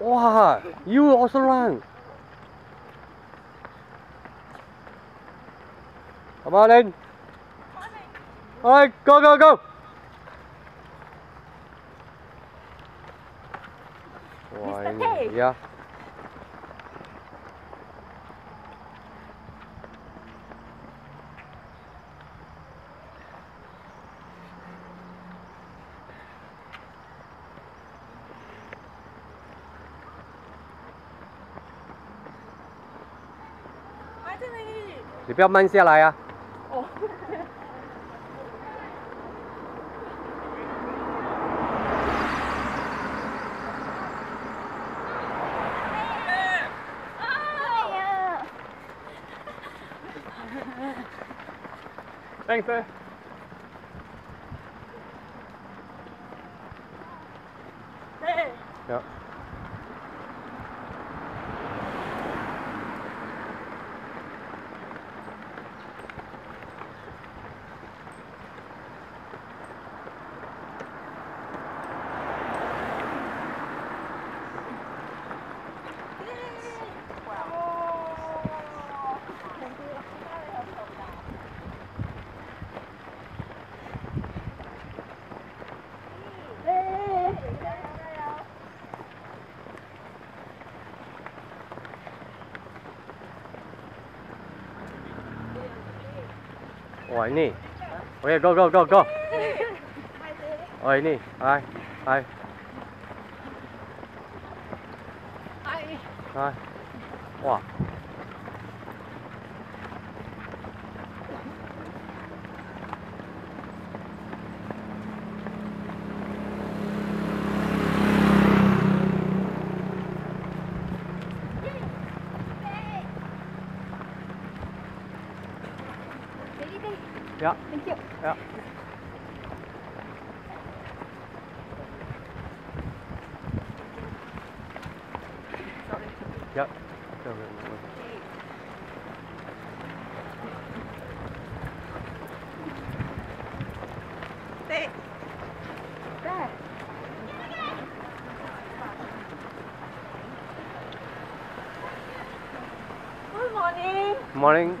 Wow, you also run. Come on in. Alright, go, go, go. Mr. K. Yeah. 你不要慢下来啊！哦。Thanks, sir. Hey. Yeah. Oh ini. Okay, go go go go. Oh ini. Hai. Hai. Hai. Wow. Yeah. Thank you. Yeah. Sorry. Yeah. Stay. There. Good morning. Morning.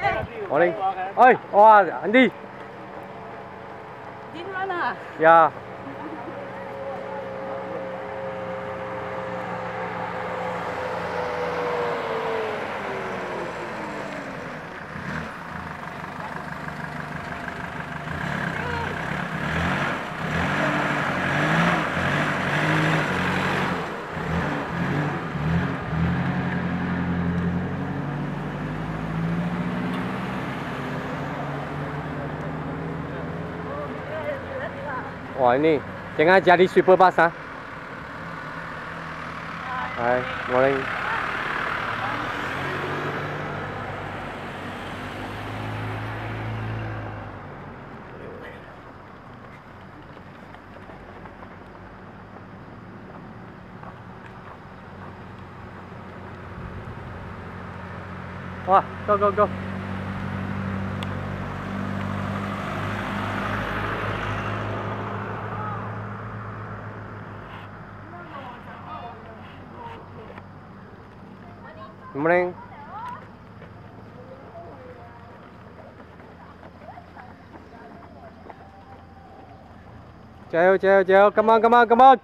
錢啊 Morning there. Morning. Ôi, wow, anh đi. Didn't Wah ini jangan jadi super bus ah. Hai, morning. Wah, go go go. Morning. Jayo, jayo, jayo. Come on, come on, come on.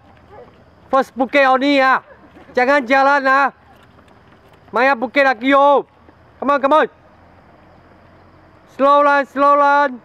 First bukit Oni ah. Jangan jalan ah. Maya bukit lagi yo. Come on, come on. Slow run, slow run.